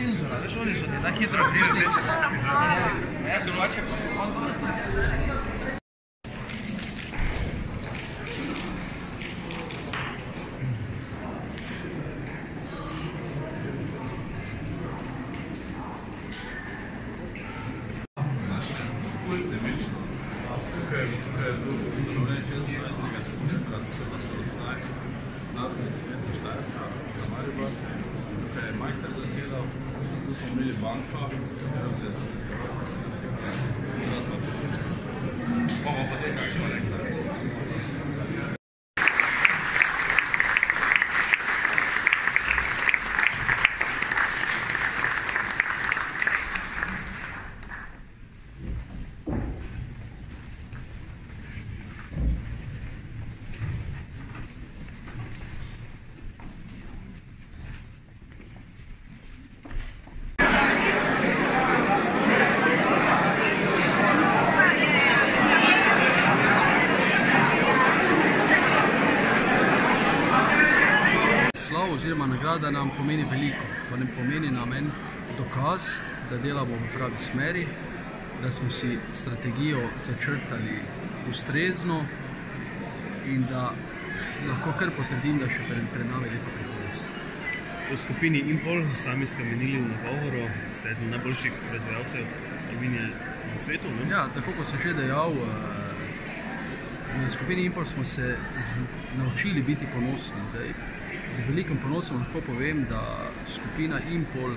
Тынзура, да что они что, не такие дробнишные? Я дурачек, он Надо население заставить, а tu smo Slav oziroma nagrada nam pomeni veliko. To ne pomeni nam en dokaz, da delamo v pravi smeri, da smo si strategijo začrtali ustrezno in da lahko kar potrdim, da še pred, pred nami lepa prihodnost. V skupini Impol, sami ste omenili v nagovoru, ste eden najboljših proizvajalcev aluminija na svetu. Ne? Ja, tako kot sem že dejal, eh, na skupini Impol smo se naučili biti ponosni. Zdaj, z velikim ponosom lahko povem, da skupina Impol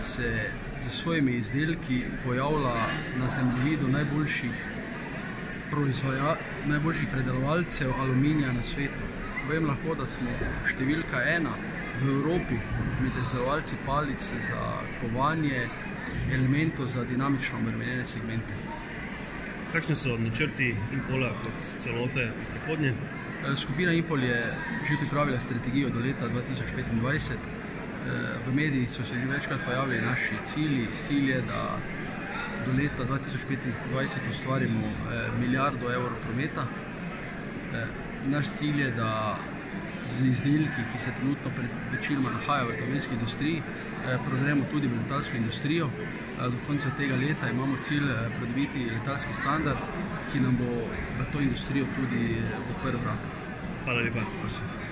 se z svojimi izdelki pojavlja na zemljevidu najboljših, proizvaja, najboljših predelovalcev aluminija na svetu. Povem lahko, da smo številka ena v Evropi med izdelovalci palic za kovanje elementov za dinamično obremenjene segmente. Kakšni so načrti Impola kot celote prihodnje? Eh, Skupina Impol je že pripravila strategijo do leta 2025. Eh, V medijih so se že večkrat pojavili naši cilji. Cilj je, da do leta 2025 ustvarimo eh, milijardo evrov prometa. Naš cilj je, da z izdelki, ki se trenutno pred večinoma nahajajo v avtomobilski industriji, eh, prodremo tudi v letalsko industrijo. Eh, Do konca tega leta imamo cilj eh, pridobiti letalski standard, ki nam bo v to industrijo tudi eh, odprl vrata. Hvala lepa. Prosim.